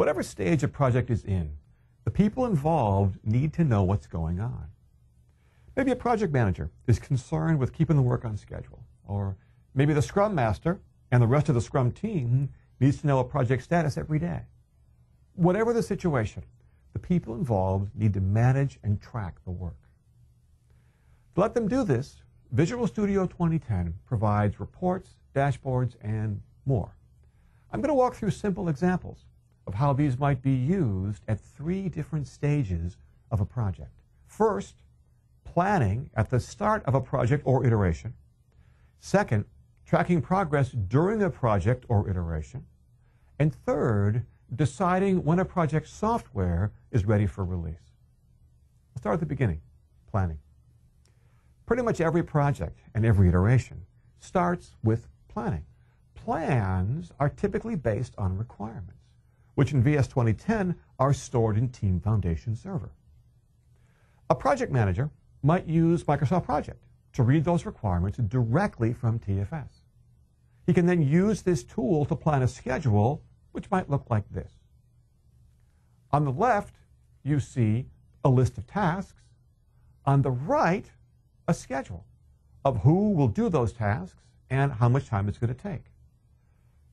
Whatever stage a project is in, the people involved need to know what's going on. Maybe a project manager is concerned with keeping the work on schedule, or maybe the scrum master and the rest of the scrum team needs to know a project status every day. Whatever the situation, the people involved need to manage and track the work. To let them do this, Visual Studio 2010 provides reports, dashboards, and more. I'm going to walk through simple examples of how these might be used at three different stages of a project. First, planning at the start of a project or iteration. Second, tracking progress during a project or iteration. And third, deciding when a project software is ready for release. Let's start at the beginning, planning. Pretty much every project and every iteration starts with planning. Plans are typically based on requirements, which in VS 2010 are stored in Team Foundation Server. A project manager might use Microsoft Project to read those requirements directly from TFS. He can then use this tool to plan a schedule, which might look like this. On the left, you see a list of tasks. On the right, a schedule of who will do those tasks and how much time it's going to take.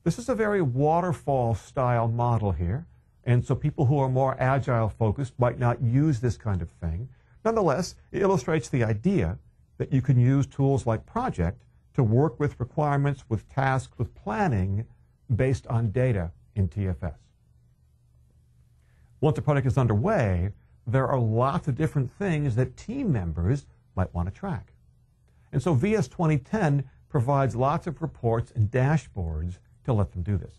This is a very waterfall style model here, and so people who are more agile focused might not use this kind of thing. Nonetheless, it illustrates the idea that you can use tools like Project to work with requirements, with tasks, with planning based on data in TFS. Once a project is underway, there are lots of different things that team members might want to track. And so VS 2010 provides lots of reports and dashboards let them do this.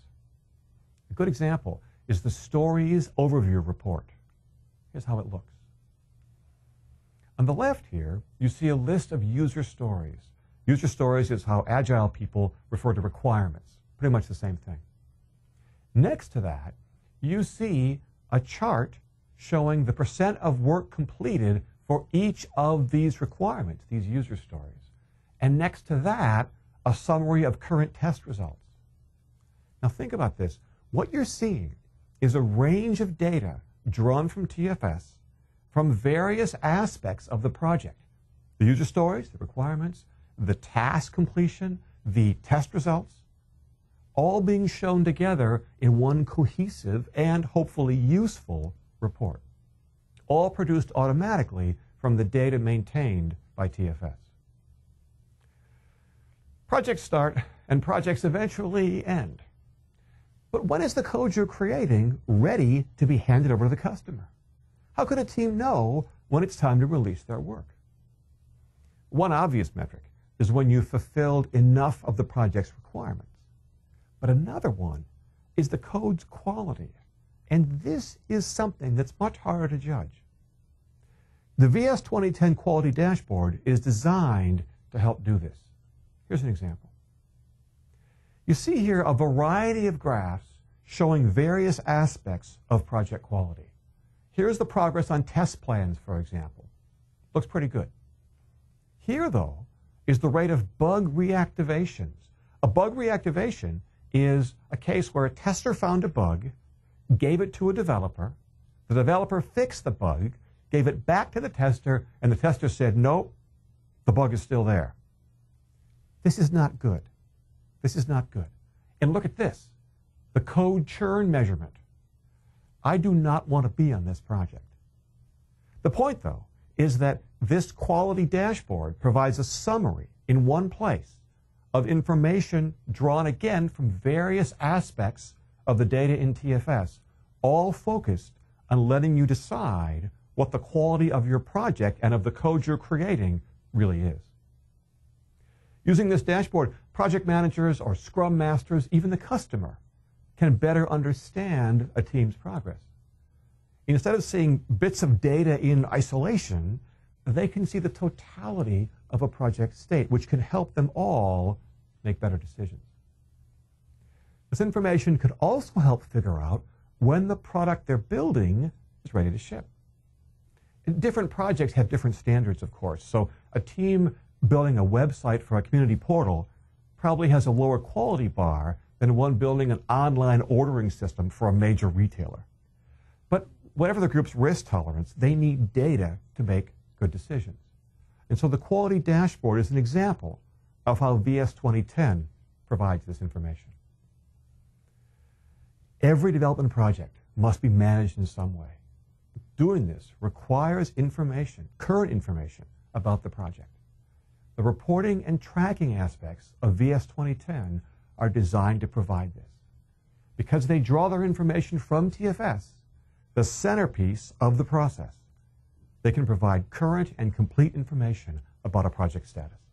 A good example is the Stories Overview Report. Here's how it looks. On the left here, you see a list of user stories. User stories is how agile people refer to requirements, pretty much the same thing. Next to that, you see a chart showing the percent of work completed for each of these requirements, these user stories. And next to that, a summary of current test results. Now think about this. What you're seeing is a range of data drawn from TFS from various aspects of the project. The user stories, the requirements, the task completion, the test results, all being shown together in one cohesive and hopefully useful report all produced automatically from the data maintained by TFS. Projects start and projects eventually end. But when is the code you're creating ready to be handed over to the customer? How can a team know when it's time to release their work? One obvious metric is when you've fulfilled enough of the project's requirements. But another one is the code's quality. And this is something that's much harder to judge. The VS 2010 Quality Dashboard is designed to help do this. Here's an example. You see here a variety of graphs showing various aspects of project quality. Here's the progress on test plans, for example. Looks pretty good. Here, though, is the rate of bug reactivations. A bug reactivation is a case where a tester found a bug gave it to a developer. The developer fixed the bug, gave it back to the tester, and the tester said, no, the bug is still there. This is not good. This is not good. And look at this the code churn measurement. I do not want to be on this project. The point, though, is that this quality dashboard provides a summary in one place of information drawn again from various aspects of the data in TFS, all focused on letting you decide what the quality of your project and of the code you're creating really is. Using this dashboard, project managers or scrum masters, even the customer, can better understand a team's progress. Instead of seeing bits of data in isolation, they can see the totality of a project state, which can help them all make better decisions. This information could also help figure out when the product they're building is ready to ship. Different projects have different standards, of course. So a team building a website for a community portal probably has a lower quality bar than one building an online ordering system for a major retailer. But whatever the group's risk tolerance, they need data to make good decisions. And so the quality dashboard is an example of how VS 2010 provides this information. Every development project must be managed in some way. Doing this requires information, current information, about the project. The reporting and tracking aspects of VS 2010 are designed to provide this. Because they draw their information from TFS, the centerpiece of the process, they can provide current and complete information about a project status.